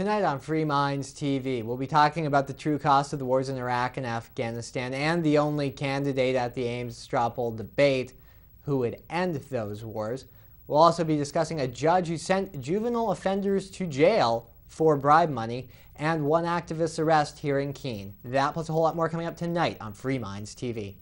Tonight on Free Minds TV, we'll be talking about the true cost of the wars in Iraq and Afghanistan and the only candidate at the Ames straw poll debate who would end those wars. We'll also be discussing a judge who sent juvenile offenders to jail for bribe money and one activist's arrest here in Keene. That plus a whole lot more coming up tonight on Free Minds TV.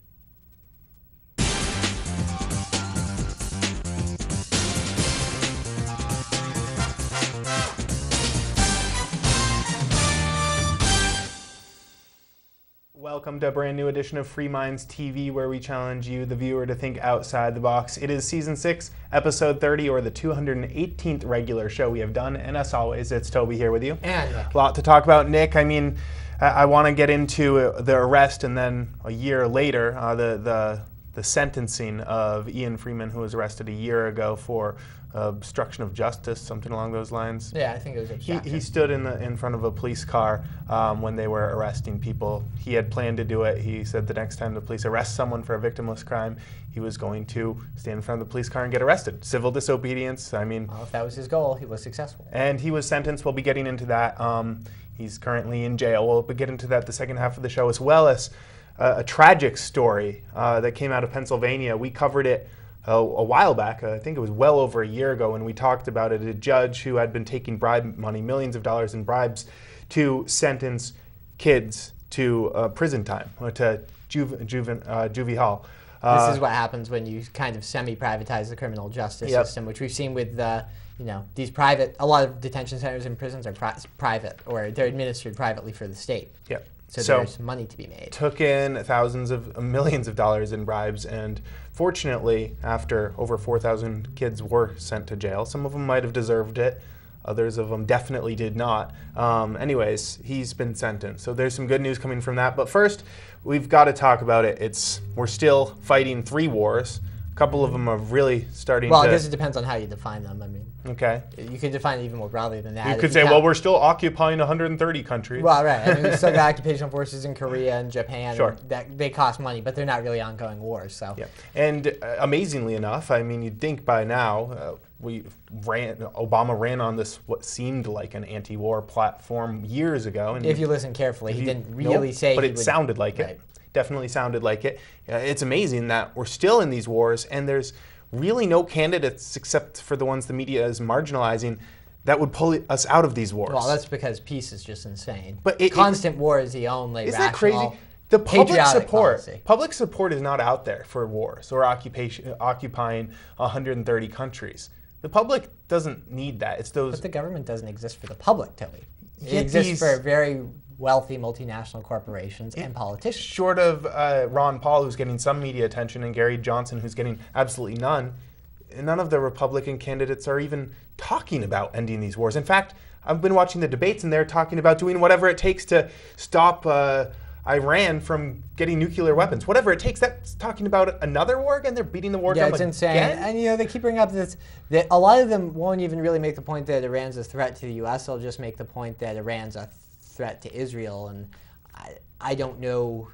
Welcome to a brand new edition of Free Minds TV, where we challenge you, the viewer, to think outside the box. It is season six, episode 30, or the 218th regular show we have done. And as always, it's Toby here with you. And a lot to talk about. Nick, I mean, I, I want to get into uh, the arrest and then a year later, uh, the, the, the sentencing of Ian Freeman, who was arrested a year ago for obstruction of justice, something along those lines. Yeah, I think it was obstruction. He, he stood in the in front of a police car um, when they were arresting people. He had planned to do it. He said the next time the police arrest someone for a victimless crime, he was going to stand in front of the police car and get arrested. Civil disobedience. I mean, well, if that was his goal, he was successful. And he was sentenced. We'll be getting into that. Um, he's currently in jail. We'll get into that the second half of the show, as well as uh, a tragic story uh, that came out of Pennsylvania. We covered it a, a while back. I think it was well over a year ago when we talked about it. A judge who had been taking bribe money, millions of dollars in bribes, to sentence kids to uh, prison time, or to juve, juve, uh, juvie hall. Uh, this is what happens when you kind of semi-privatize the criminal justice Yep. system, which we've seen with uh, you know these private. A lot of detention centers and prisons are pri- private, or they're administered privately for the state. Yep. So, So- there's money to be made. took in thousands of millions of dollars in bribes and fortunately after over 4000 kids were sent to jail some of them might have deserved it others of them definitely did not. Um, anyways he's been sentenced. So there's some good news coming from that. But first we've got to talk about it. It's we're still fighting three wars couple of them are really starting Well, I guess it depends on how you define them. I mean, okay you could define it even more broadly than that. you could say well we're still occupying 130 countries Well, right. I mean, we still got occupation forces in Korea and Japan. Sure. That they cost money, but they're not really ongoing wars. So Yeah, and uh, amazingly enough, I mean, you'd think by now uh, we ran. Obama ran on this what seemed like an anti-war platform years ago, and if you listen carefully, he you- didn't really nope, say. but he it would- sounded like Right. it. Definitely sounded like it. Uh, it's amazing that we're still in these wars, and there's really no candidates except for the ones the media is marginalizing that would pull us out of these wars. Well, that's because peace is just insane. But it- constant war is the only Isn't that crazy? The public support, policy. public support is not out there for wars or occupation, occupying 130 countries. The public doesn't need that. It's those. But the government doesn't exist for the public, Tilly. It exists these- for a very wealthy multinational corporations and politicians. short of uh, Ron Paul, who's getting some media attention, and Gary Johnson, who's getting absolutely none, none of the Republican candidates are even talking about ending these wars. In fact, I've been watching the debates, and they're talking about doing whatever it takes to stop uh, Iran from getting nuclear weapons. Whatever it takes. That's talking about another war again. They're beating the war Yeah, drum it's insane. again. And you know, they keep bringing up this that a lot of them won't even really make the point that Iran's a threat to the US. They'll just make the point that Iran's a threat to Israel and I, I don't know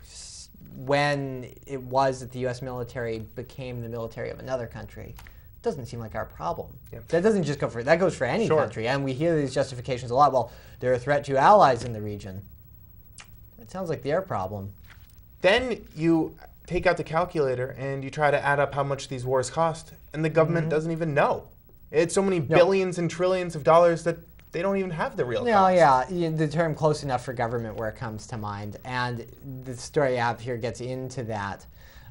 when it was that the US military became the military of another country. Doesn't seem like our problem. Yeah. That doesn't just go for that goes for any Sure. country. And we hear these justifications a lot. Well, they're a threat to allies in the region. It sounds like their problem. Then you take out the calculator and you try to add up how much these wars cost, and the government Mm-hmm. doesn't even know. It's so many billions and trillions of dollars that they don't even have the real No, yeah, the term close enough for government where it comes to mind. And the story I have here gets into that.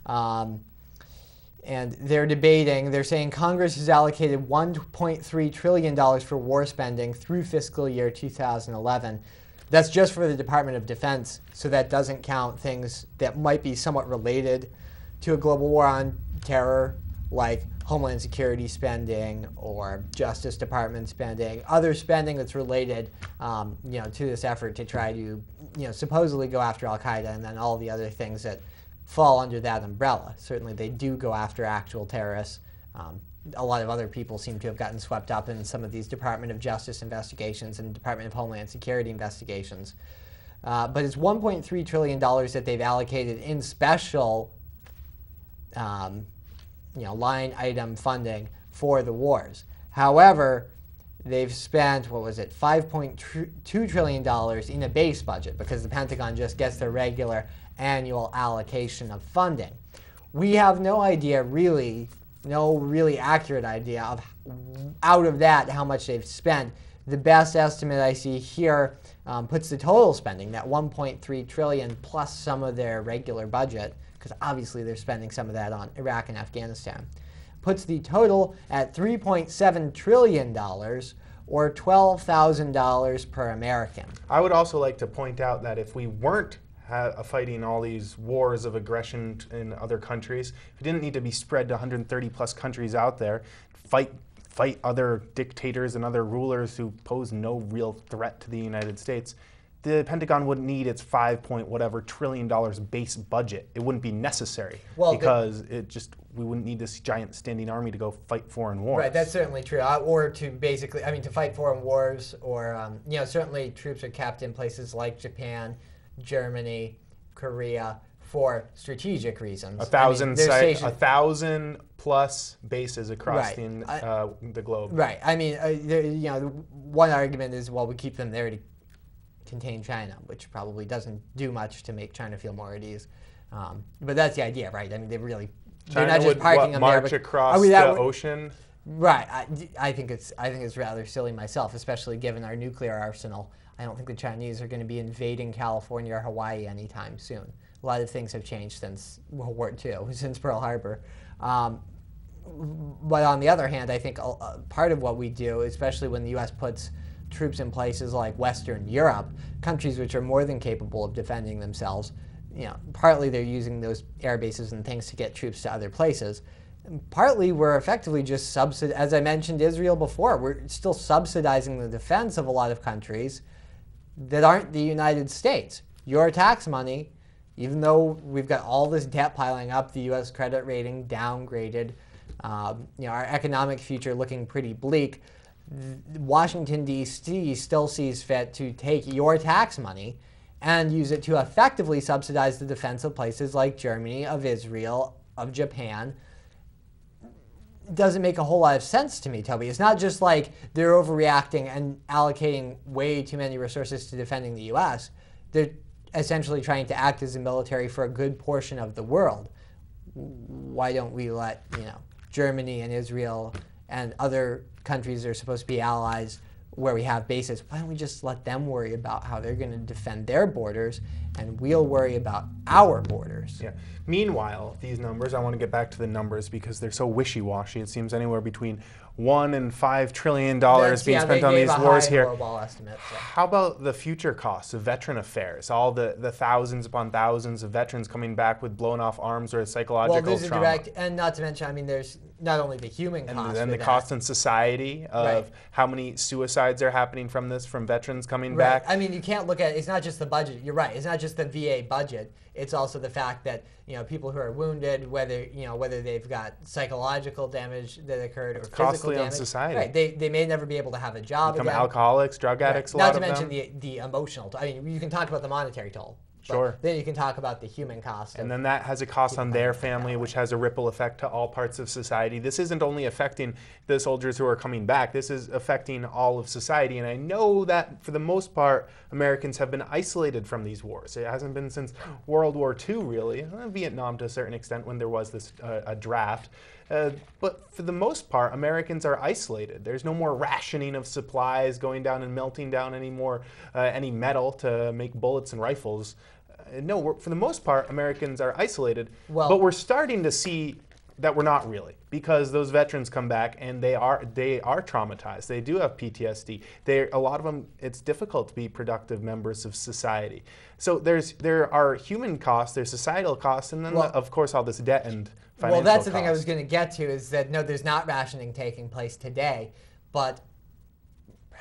Um, and they're debating, they're saying Congress has allocated $1.3 trillion for war spending through fiscal year 2011. That's just for the Department of Defense, so that doesn't count things that might be somewhat related to a global war on terror, like Homeland Security spending or Justice Department spending, other spending that's related, um, you know, to this effort to try to, you know, supposedly go after Al Qaeda, and then all the other things that fall under that umbrella. Certainly, they do go after actual terrorists. Um, a lot of other people seem to have gotten swept up in some of these Department of Justice investigations and Department of Homeland Security investigations. Uh, but it's 1.3 trillion dollars that they've allocated in special, um, you know, line item funding for the wars. However, they've spent, what was it, $5.2 trillion in a base budget because the Pentagon just gets their regular annual allocation of funding. We have no idea really, no really accurate idea of out of that how much they've spent. The best estimate I see here um, puts the total spending, that 1.3 trillion plus some of their regular budget, because obviously they're spending some of that on Iraq and Afghanistan puts the total at $3.7 trillion or $12,000 per American. I would also like to point out that if we weren't uh, fighting all these wars of aggression in other countries, it didn't need to be spread to 130 plus countries out there, fight fight other dictators and other rulers who pose no real threat to the United States, the Pentagon wouldn't need its five point whatever trillion dollars base budget. It wouldn't be necessary well, because the, it just we wouldn't need this giant standing army to go fight foreign wars. Right, that's certainly true. Uh, or to basically, I mean, to fight foreign wars, or um, you know, certainly troops are kept in places like Japan, Germany, Korea for strategic reasons. A thousand, I mean, a thousand plus bases across right. the, uh, the globe. Right. I mean, uh, there, you know, one argument is well, we keep them there to contain China, which probably doesn't do much to make China feel more at ease. Um, but that's the idea, right? I mean, they're really China they're not just parking what, them march there, across the ocean. Right. I, I think it's I think it's rather silly myself, especially given our nuclear arsenal. I don't think the Chinese are going to be invading California or Hawaii anytime soon. A lot of things have changed since World War II, since Pearl Harbor. Um, but on the other hand, I think uh, part of what we do, especially when the U.S. puts troops in places like Western Europe, countries which are more than capable of defending themselves. You know, partly they're using those air bases and things to get troops to other places. And partly we're effectively just subsidizing, as I mentioned Israel before, we're still subsidizing the defense of a lot of countries that aren't the United States. Your tax money, even though we've got all this debt piling up, the U.S. credit rating downgraded, um, you know, our economic future looking pretty bleak Washington, D.C. still sees fit to take your tax money and use it to effectively subsidize the defense of places like Germany, of Israel, of Japan. Doesn't make a whole lot of sense to me, Toby. It's not just like they're overreacting and allocating way too many resources to defending the U.S. They're essentially trying to act as a military for a good portion of the world. Why don't we let, you know, Germany and Israel and other countries are supposed to be allies where we have bases, why don't we just let them worry about how they're going to defend their borders and we'll worry about our borders? Yeah. Meanwhile, these numbers, I want to get back to the numbers because they're so wishy washy. It seems anywhere between one and five trillion dollars being yeah, spent on these wars here. Estimate, so. How about the future costs of veteran affairs? All the, the thousands upon thousands of veterans coming back with blown off arms or psychological well, trauma. Direct, and not to mention, I mean, there's not only the human cost, and the that. cost in society of right. how many suicides are happening from this, from veterans coming right. back. I mean, you can't look at it's not just the budget. You're right. It's not just the VA budget. It's also the fact that you know people who are wounded, whether you know whether they've got psychological damage that occurred or it's physical costly damage. on society. Right. They, they may never be able to have a job Become again. alcoholics, drug addicts. Right. Not to mention the the emotional. T- I mean, you can talk about the monetary toll. Sure. then you can talk about the human cost. And then that has a cost on their family, which has a ripple effect to all parts of society. This isn't only affecting the soldiers who are coming back, this is affecting all of society. And I know that for the most part, Americans have been isolated from these wars. It hasn't been since World War II, really. Vietnam to a certain extent when there was this uh, a draft. Uh, but for the most part, Americans are isolated. There's no more rationing of supplies going down and melting down anymore, uh, any metal to make bullets and rifles. No, for the most part, Americans are isolated. Well, but we're starting to see that we're not really because those veterans come back and they are they are traumatized. They do have ptsd they a lot of them it's difficult to be productive members of society. So there's there are human costs there's societal costs and then well, the, of course all this debt and financial well, that's the thing I was going to get to is that no, there's not rationing taking place today, but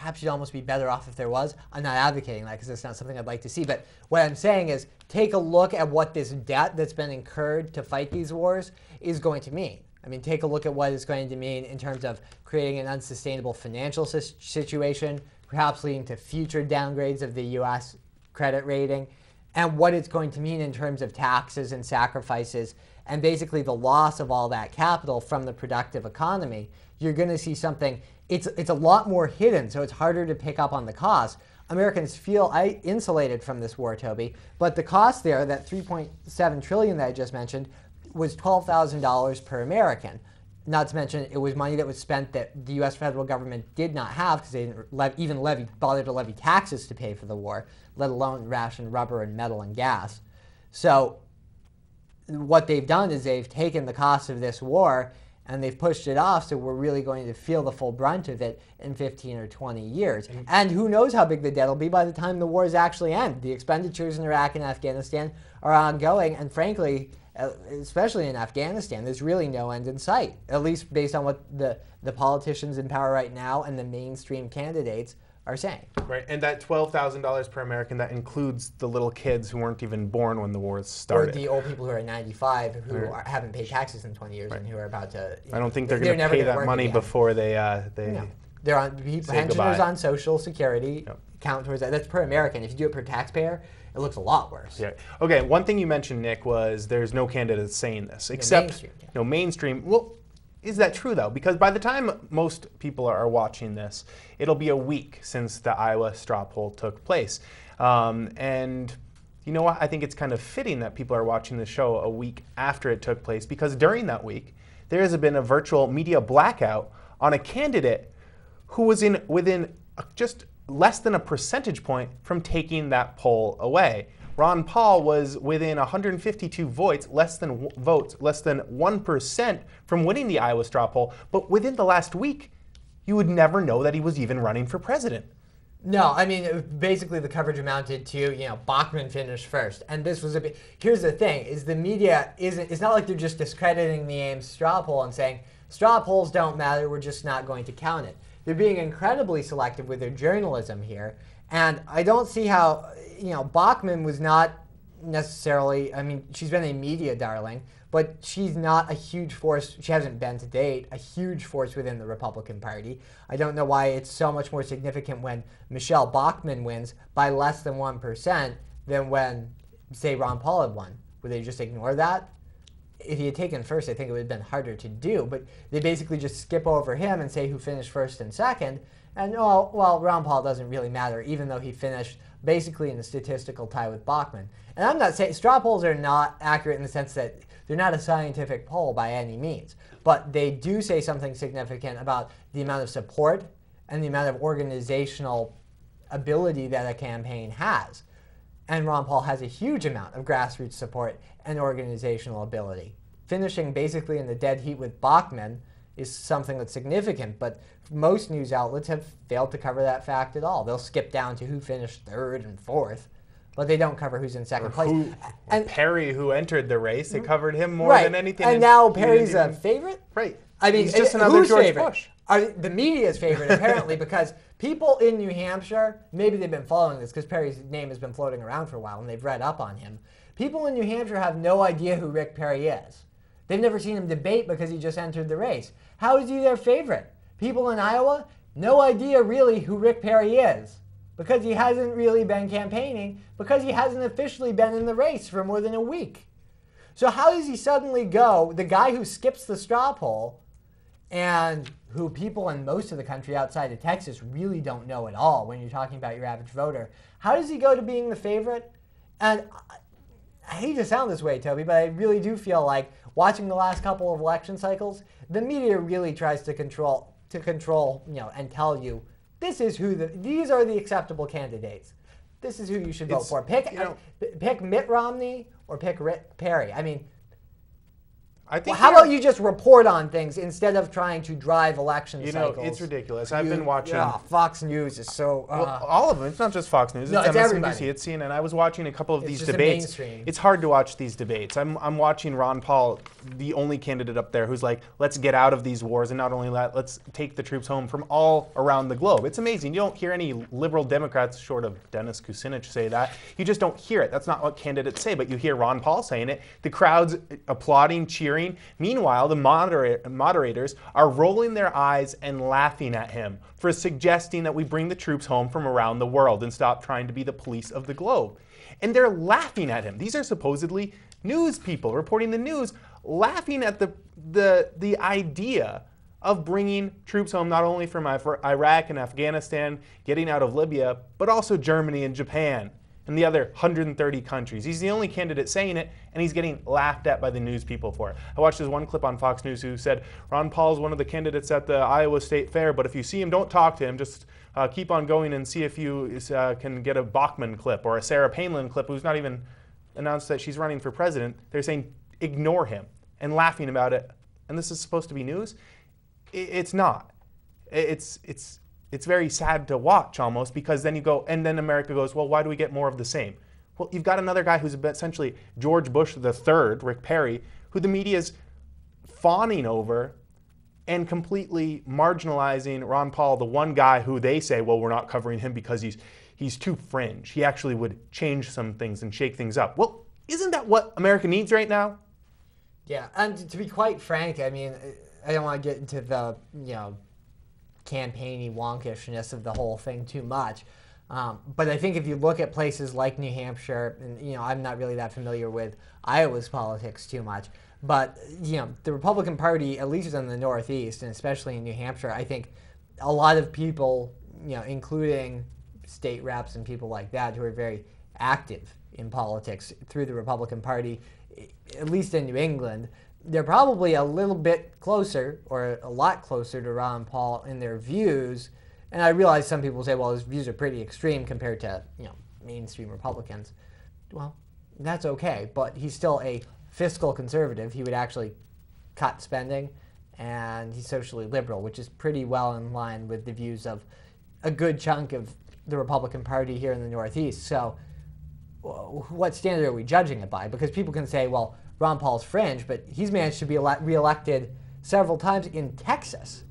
perhaps you'd almost be better off if there was. I'm not advocating that because it's not something I'd like to see. But what I'm saying is take a look at what this debt that's been incurred to fight these wars is going to mean. I mean, take a look at what it's going to mean in terms of creating an unsustainable financial situation, perhaps leading to future downgrades of the U.S. credit rating, and what it's going to mean in terms of taxes and sacrifices and basically the loss of all that capital from the productive economy, you're going to see something it's it's a lot more hidden, so it's harder to pick up on the cost. Americans feel I, insulated from this war, Toby, but the cost there, that 3.7 trillion that I just mentioned, was $12,000 per American. Not to mention, it was money that was spent that the U.S. federal government did not have because they didn't even levy, bother to levy taxes to pay for the war, let alone ration rubber and metal and gas. So, what they've done is they've taken the cost of this war and they've pushed it off, so we're really going to feel the full brunt of it in 15 or 20 years. Mm-hmm. And who knows how big the debt will be by the time the wars actually end. The expenditures in Iraq and Afghanistan are ongoing, and frankly, uh, especially in Afghanistan, there's really no end in sight, at least based on what the, the politicians in power right now and the mainstream candidates are saying. Right, and that twelve thousand dollars per American that includes the little kids who weren't even born when the wars started, or the old people who are 95 who right. are, haven't paid taxes in 20 years right. and who are about to. I don't think they're, they're going to pay that money again. before they uh, they. No. They're on pensioners on Social Security yep. count towards that. That's per American. If you do it per taxpayer, it looks a lot worse. Yeah. Okay. One thing you mentioned, Nick, was there's no candidates saying this except no mainstream. Yeah. No mainstream. Well, is that true though? Because by the time most people are watching this, it'll be a week since the Iowa straw poll took place. Um, and you know what? I think it's kind of fitting that people are watching the show a week after it took place because during that week, there has been a virtual media blackout on a candidate who was in within just less than a percentage point from taking that poll away. Ron Paul was within 152 votes, less than votes, less than 1% from winning the Iowa straw poll, but within the last week, you would never know that he was even running for president. No, I mean basically the coverage amounted to you know Bachmann finished first, and this was a bit. Here's the thing: is the media isn't. It's not like they're just discrediting the Ames straw poll and saying straw polls don't matter. We're just not going to count it. They're being incredibly selective with their journalism here, and I don't see how you know, Bachmann was not necessarily, I mean, she's been a media darling, but she's not a huge force. She hasn't been to date a huge force within the Republican Party. I don't know why it's so much more significant when Michele Bachmann wins by less than 1% than when, say, Ron Paul had won. Would they just ignore that? If he had taken first, I think it would have been harder to do, but they basically just skip over him and say who finished first and second. And, well, well Ron Paul doesn't really matter, even though he finished basically in a statistical tie with Bachmann. And I'm not saying straw polls are not accurate in the sense that they're not a scientific poll by any means, but they do say something significant about the amount of support and the amount of organizational ability that a campaign has. And Ron Paul has a huge amount of grassroots support and organizational ability. Finishing basically in the dead heat with Bachmann is something that's significant, but most news outlets have failed to cover that fact at all. They'll skip down to who finished third and fourth, but they don't cover who's in second or place. Who, and Perry, who entered the race, they mm-hmm. covered him more right. than anything. And now Perry's a favorite. Right. I mean, he's just another George favorite? Bush. Are the media's favorite apparently because people in New Hampshire, maybe they've been following this because Perry's name has been floating around for a while and they've read up on him. People in New Hampshire have no idea who Rick Perry is. They've never seen him debate because he just entered the race. How is he their favorite? People in Iowa, no idea really who Rick Perry is because he hasn't really been campaigning, because he hasn't officially been in the race for more than a week. So, how does he suddenly go, the guy who skips the straw poll and who people in most of the country outside of Texas really don't know at all when you're talking about your average voter, how does he go to being the favorite? And uh, I hate to sound this way, Toby, but I really do feel like watching the last couple of election cycles, the media really tries to control to control, you know, and tell you this is who the these are the acceptable candidates. This is who you should vote it's, for. Pick you know, pick Mitt Romney or pick Rick Perry. I mean, I think. Well, how about you just report on things instead of trying to drive election you cycles? You know, it's ridiculous. I've you, been watching. Yeah, Fox News is so. Uh, well, all of them. It's not just Fox News. It's, no, it's MSNBC. Everybody. It's CNN. I was watching a couple of it's these debates. It's hard to watch these debates. I'm, I'm watching Ron Paul, the only candidate up there who's like, let's get out of these wars, and not only that, let's take the troops home from all around the globe. It's amazing. You don't hear any liberal Democrats, short of Dennis Kucinich, say that. You just don't hear it. That's not what candidates say, but you hear Ron Paul saying it. The crowds applauding, cheering. Meanwhile Meanwhile, the moderators are rolling their eyes and laughing at him for suggesting that we bring the troops home from around the world and stop trying to be the police of the globe. And they're laughing at him. These are supposedly news people reporting the news, laughing at the, the, the idea of bringing troops home, not only from Iraq and Afghanistan, getting out of Libya, but also Germany and Japan and the other 130 countries. He's the only candidate saying it, and he's getting laughed at by the news people for it. I watched this one clip on Fox News who said Ron Paul is one of the candidates at the Iowa State Fair, but if you see him, don't talk to him. Just uh, keep on going and see if you uh, can get a Bachmann clip or a Sarah Palin clip, who's not even announced that she's running for president. They're saying ignore him and laughing about it. And this is supposed to be news. It's not. It's it's it's very sad to watch almost because then you go and then America goes, well, why do we get more of the same? Well, you've got another guy who's essentially George Bush the third, Rick Perry, who the media is fawning over and completely marginalizing Ron Paul, the one guy who they say, well, we're not covering him because he's he's too fringe. He actually would change some things and shake things up. Well, isn't that what America needs right now? Yeah, and to be quite frank, I mean, I don't want to get into the you know campaigny wonkishness of the whole thing too much. Um, but I think if you look at places like New Hampshire, and you know, I'm not really that familiar with Iowa's politics too much, but you know, the Republican Party, at least in the Northeast and especially in New Hampshire, I think a lot of people, you know, including state reps and people like that, who are very active in politics through the Republican Party, at least in New England, they're probably a little bit closer or a lot closer to Ron Paul in their views. And I realize some people say, well, his views are pretty extreme compared to, you know, mainstream Republicans. Well, that's okay, but he's still a fiscal conservative. He would actually cut spending, and he's socially liberal, which is pretty well in line with the views of a good chunk of the Republican Party here in the Northeast. So, what standard are we judging it by? Because people can say, well, Ron Paul's fringe, but he's managed to be reelected several times in Texas.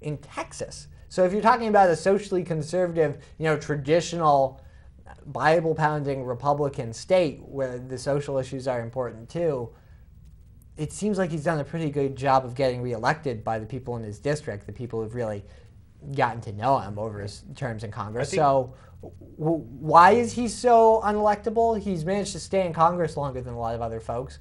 In Texas. So if you're talking about a socially conservative, you know, traditional uh, Bible pounding Republican state where the social issues are important too, it seems like he's done a pretty good job of getting reelected by the people in his district, the people who've really gotten to know him over his terms in Congress. So why is he so unelectable? He's managed to stay in Congress longer than a lot of other folks.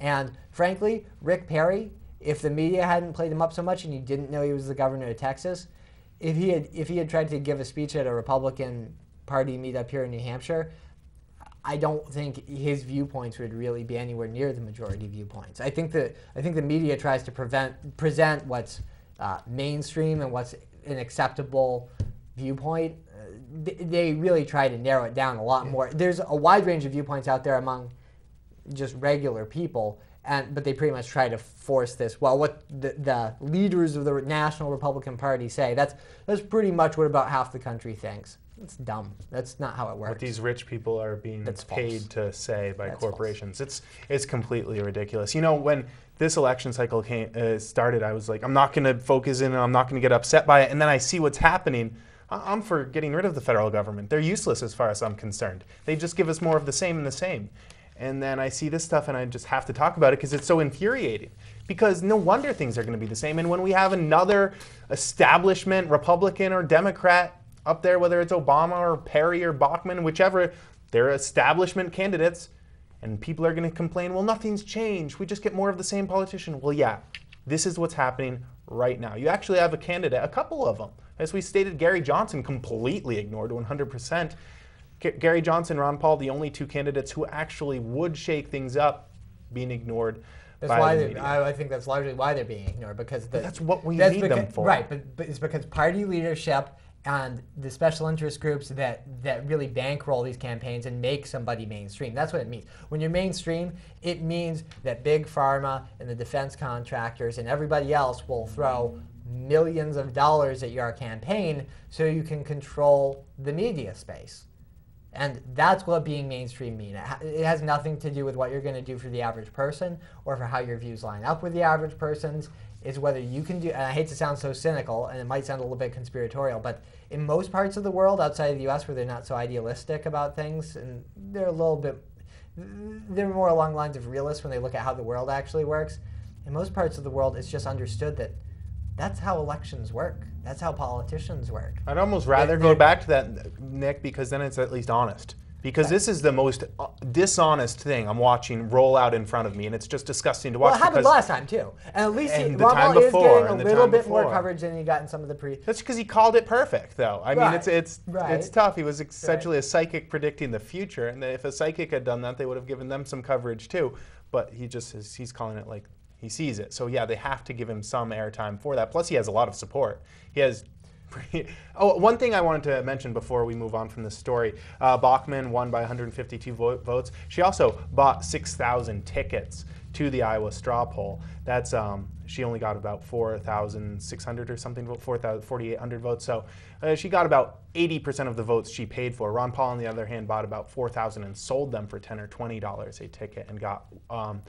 And frankly, Rick Perry, if the media hadn't played him up so much and you didn't know he was the governor of Texas, if he had if he had tried to give a speech at a Republican Party meetup here in New Hampshire, I don't think his viewpoints would really be anywhere near the majority viewpoints. I think that I think the media tries to prevent present what's uh, mainstream and what's an acceptable viewpoint they really try to narrow it down a lot more. There's a wide range of viewpoints out there among just regular people, and but they pretty much try to force this. Well, what the, the leaders of the National Republican Party say that's that's pretty much what about half the country thinks. It's dumb. That's not how it works. What these rich people are being That's paid false. to say by That's corporations. False. It's it's completely ridiculous. You know, when this election cycle came, uh, started, I was like, I'm not going to focus in. I'm not going to get upset by it. And then I see what's happening I'm for getting rid of the federal government. They're useless as far as I'm concerned. They just give us more of the same and the same. And then I see this stuff and I just have to talk about it because it's so infuriating. Because no wonder things are going to be the same. And when we have another establishment, Republican or Democrat, up there, whether it's Obama or Perry or Bachmann, whichever, they're establishment candidates, and people are going to complain, well, nothing's changed. We just get more of the same politician. Well, yeah, this is what's happening right now. You actually have a candidate, a couple of them, as we stated, Gary Johnson completely ignored 100%. G- Gary Johnson, Ron Paul, the only two candidates who actually would shake things up, being ignored. That's why the I, I, think that's largely why they're being ignored because the, that's what we that's need because, them for. Right, but, but it's because party leadership and the special interest groups that that really bankroll these campaigns and make somebody mainstream. That's what it means. When you're mainstream, it means that big pharma and the defense contractors and everybody else will throw millions of dollars at your campaign so you can control the media space. And that's what being mainstream means. It has nothing to do with what you're going to do for the average person or for how your views line up with the average person's. It's whether you can do, and I hate to sound so cynical, and it might sound a little bit conspiratorial, but in most parts of the world outside of the US where they're not so idealistic about things, and they're a little bit, they're more along lines of realists when they look at how the world actually works. In most parts of the world, it's just understood that that's how elections work. That's how politicians work. I'd almost rather go back to that, Nick, because then it's at least honest. Because this is the most uh, dishonest thing I'm watching roll out in front of me, and it's just disgusting to watch. Well, it happened last time too, and at least he, And time Paul is before, getting a little bit more before. coverage than he got in some of the pre. That's because he called it perfect, though. I mean, it's it's Right. it's tough. He was essentially a psychic predicting the future, and if a psychic had done that, they would have given them some coverage too. But he just is, he's calling it like he sees it. So yeah, they have to give him some airtime for that. Plus, he has a lot of support. He has. Oh, one thing I wanted to mention before we move on from this story: uh, Bachmann won by 152 vo- votes. She also bought 6,000 tickets to the Iowa straw poll. That's um, she only got about 4,600 or something, vote, 4,000 4,800 votes. So uh, she got about 80% of the votes she paid for. Ron Paul, on the other hand, bought about 4,000 and sold them for 10 or 20 dollars a ticket and got um,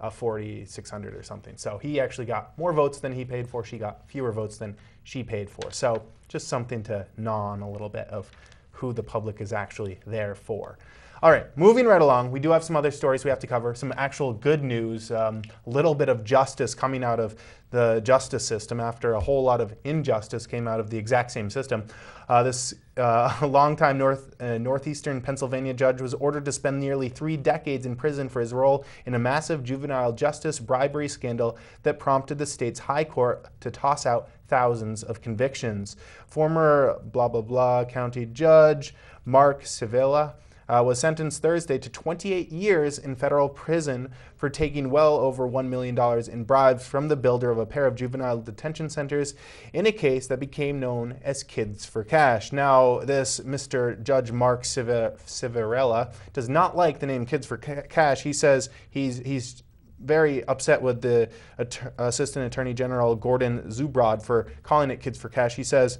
uh, 4,600 or something. So he actually got more votes than he paid for. She got fewer votes than she paid for. So just something to gnaw on a little bit of who the public is actually there for. All right, moving right along, we do have some other stories we have to cover, some actual good news, um, a little bit of justice coming out of the justice system after a whole lot of injustice came out of the exact same system. Uh, this uh, longtime North, uh, northeastern Pennsylvania judge was ordered to spend nearly three decades in prison for his role in a massive juvenile justice bribery scandal that prompted the state's high court to toss out thousands of convictions. Former blah blah blah county judge Mark Ciavarella uh, was sentenced Thursday to 28 years in federal prison for taking well over $1 million in bribes from the builder of a pair of juvenile detention centers in a case that became known as Kids for Cash. Now, this Mr. Judge Mark Civer- Ciavarella does not like the name Kids for Ca- Cash. He says he's, he's very upset with the Att- Assistant Attorney General Gordon Zubrod for calling it Kids for Cash. He says,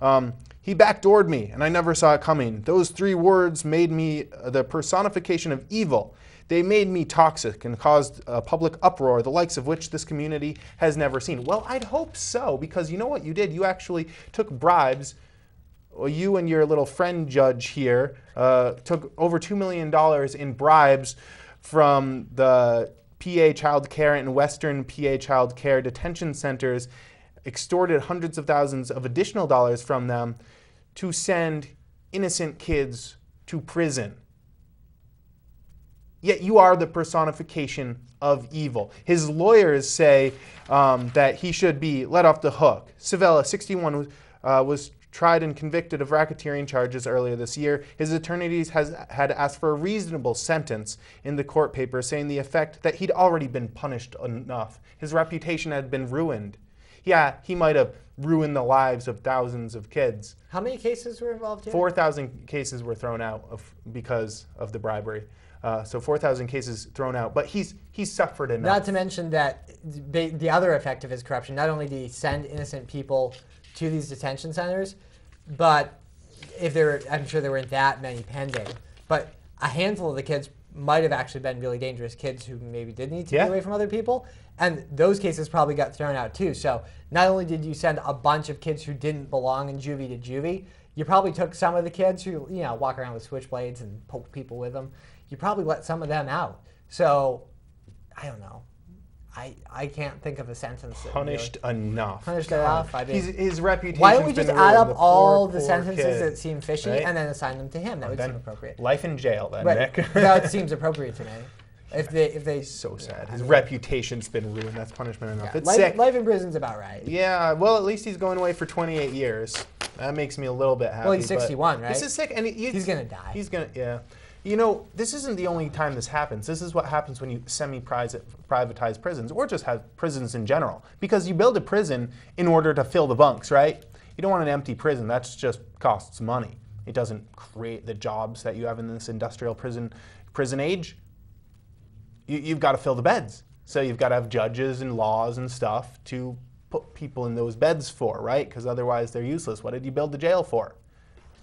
um, he backdoored me, and I never saw it coming. Those three words made me uh, the personification of evil. They made me toxic and caused a public uproar, the likes of which this community has never seen. Well, I'd hope so, because you know what you did? You actually took bribes. Well, you and your little friend judge here uh, took over $2 million in bribes from the PA Child Care and Western PA Child Care detention centers, extorted hundreds of thousands of additional dollars from them to send innocent kids to prison. Yet you are the personification of evil. His lawyers say um, that he should be let off the hook. Ciavarella, 61, uh, was tried and convicted of racketeering charges earlier this year. His attorneys has had asked for a reasonable sentence in the court paper, saying the effect that he'd already been punished enough. His reputation had been ruined. Yeah, he might have ruined the lives of thousands of kids. How many cases were involved here? 4,000 cases were thrown out of, because of the bribery. Uh, so 4,000 cases thrown out, but he's he's suffered enough. Not to mention that the, the other effect of his corruption, not only did he send innocent people to these detention centers, but if there were, I'm sure there weren't that many pending, but a handful of the kids might have actually been really dangerous kids who maybe did need to Yeah. get away from other people. And those cases probably got thrown out too. So not only did you send a bunch of kids who didn't belong in juvie to juvie, you probably took some of the kids who, you know, walk around with switchblades and poke people with them. You probably let some of them out. So I don't know. I, I can't think of a sentence that really- punished enough. Punished God. enough, I mean- He's, his reputation. Why don't we just add up all the sentences that seem fishy right? and then assign them to him? That would then seem appropriate. Life in jail, then, Right. Nick. that seems appropriate to me. If they if they so sad. I His mean, reputation's been ruined. That's punishment enough. yeah, it's life, sick. life in prison's about right. Yeah, well, at least he's going away for 28 years. That makes me a little bit happy. Well, he's but 61, right? This is sick, and he- He's gonna die. He's gonna, yeah. You know, this isn't the only time this happens. This is what happens when you semi-privatize prisons, or just have prisons in general. Because you build a prison in order to fill the bunks, right? You don't want an empty prison. That just costs money. It doesn't create the jobs that you have in this industrial prison prison age you, you've got to fill the beds. So you've got to have judges and laws and stuff to put people in those beds for, right? Because otherwise they're useless. What did you build the jail for?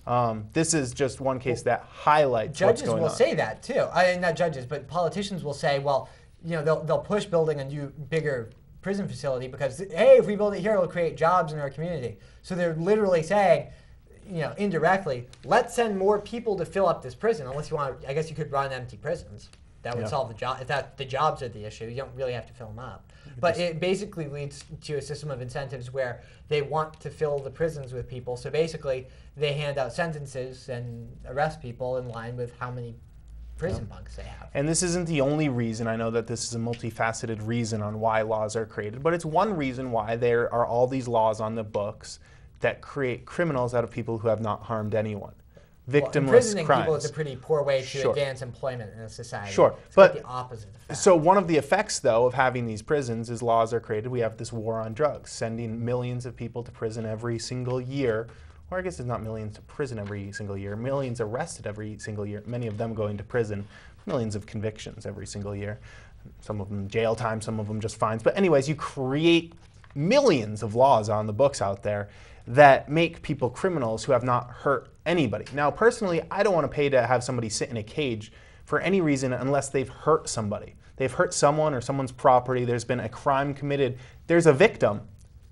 Um, this is just one case that highlights what's Judges going will on. say that too. I mean, not judges, but politicians will say, well, you know, they'll, they'll push building a new, bigger prison facility because, hey, if we build it here, it'll create jobs in our community. So they're literally saying, you know, indirectly, let's send more people to fill up this prison. Unless you want, I guess you could run empty prisons. That would Yeah. solve the job. If that the jobs are the issue, you don't really have to fill them up. But it basically leads to a system of incentives where they want to fill the prisons with people. So basically, they hand out sentences and arrest people in line with how many prison bunks they have. And this isn't the only reason. I know that this is a multifaceted reason on why laws are created, but it's one reason why there are all these laws on the books that create criminals out of people who have not harmed anyone. Well, Victimless imprisoning crimes. people is a pretty poor way to Sure. advance employment in a society. Sure, it's but- the opposite effect. So one of the effects, though, of having these prisons is laws are created. We have this war on drugs, sending millions of people to prison every single year. Or I guess it's not millions to prison every single year. Millions arrested every single year. Many of them going to prison. Millions of convictions every single year. Some of them jail time, some of them just fines. But anyways, you create millions of laws on the books out there that make people criminals who have not hurt anybody. Now, personally, I don't want to pay to have somebody sit in a cage for any reason unless they've hurt somebody. They've hurt someone or someone's property, there's been a crime committed, there's a victim.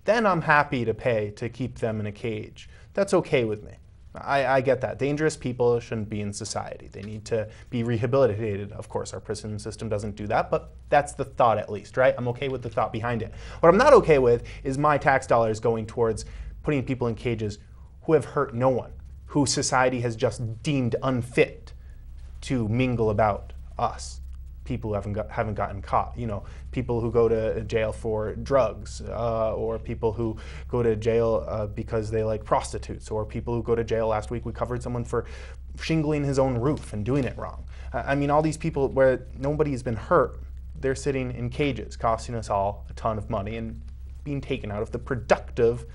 Then I'm happy to pay to keep them in a cage. That's okay with me. I, I get that. Dangerous people shouldn't be in society. They need to be rehabilitated. Of course, our prison system doesn't do that, but that's the thought at least, right? I'm okay with the thought behind it. What I'm not okay with is my tax dollars going towards putting people in cages who have hurt no one, who society has just deemed unfit to mingle about us. People who haven't got, haven't gotten caught you know people who go to jail for drugs uh, or people who go to jail uh, because they like prostitutes or people who go to jail last week we covered someone for shingling his own roof and doing it wrong. I mean all these people where nobody's been hurt they're sitting in cages costing us all a ton of money and being taken out of the productive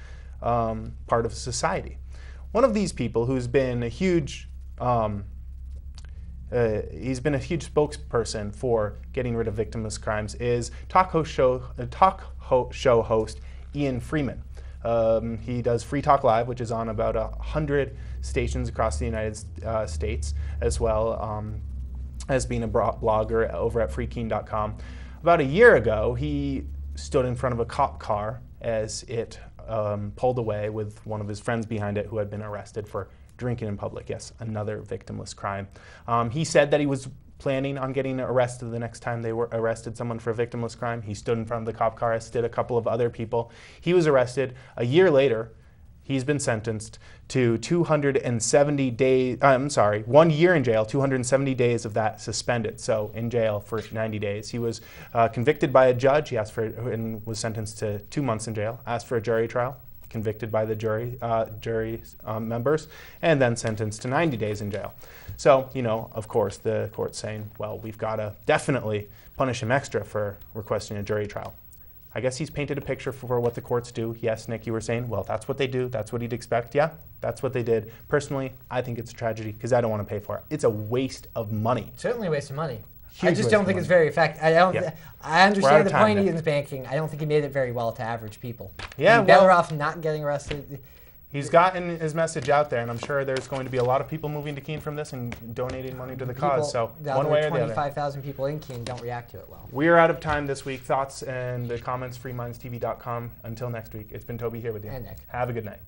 um, part of society one of these people who's been a huge um, uh, he's been a huge spokesperson for getting rid of victimless crimes is talk host show uh, talk ho- show host Ian Freeman. Um, he does Free Talk Live, which is on about a hundred stations across the United uh, States, as well um, as being a blogger over at freekeene.com. About a year ago, he stood in front of a cop car as it um, pulled away with one of his friends behind it who had been arrested for drinking in public. Yes, another victimless crime. Um, he said that he was planning on getting arrested the next time they were arrested someone for a victimless crime. He stood in front of the cop car, as did a couple of other people. He was arrested. A year later, he's been sentenced to 270 days. I'm sorry, one year in jail, 270 days of that suspended. So in jail for 90 days. He was uh, convicted by a judge. He asked for and was sentenced to two months in jail. Asked for a jury trial. Convicted by the jury uh, jury um, members, and then sentenced to 90 days in jail. So you know, of course, the court's saying, well, we've got to definitely punish him extra for requesting a jury trial. I guess he's painted a picture for what the courts do. Yes, Nick, you were saying, well, that's what they do. That's what he'd expect. Yeah, that's what they did. Personally, I think it's a tragedy because I don't want to pay for it. It's a waste of money. Certainly a waste of money. I just don't think it's very effective. I don't. Yeah. I understand the point. Ian's banking. I don't think he made it very well to average people. Yeah, You're better off not getting arrested. He's gotten his message out there, and I'm sure there's going to be a lot of people moving to Keene from this and donating money to the cause. So the one way or the other. 25,000 people in Keene don't react to it well. We are out of time this week. Thoughts and the comments, freemindstv.com. Until next week, it's been Toby here with you. And Nick. Have a good night.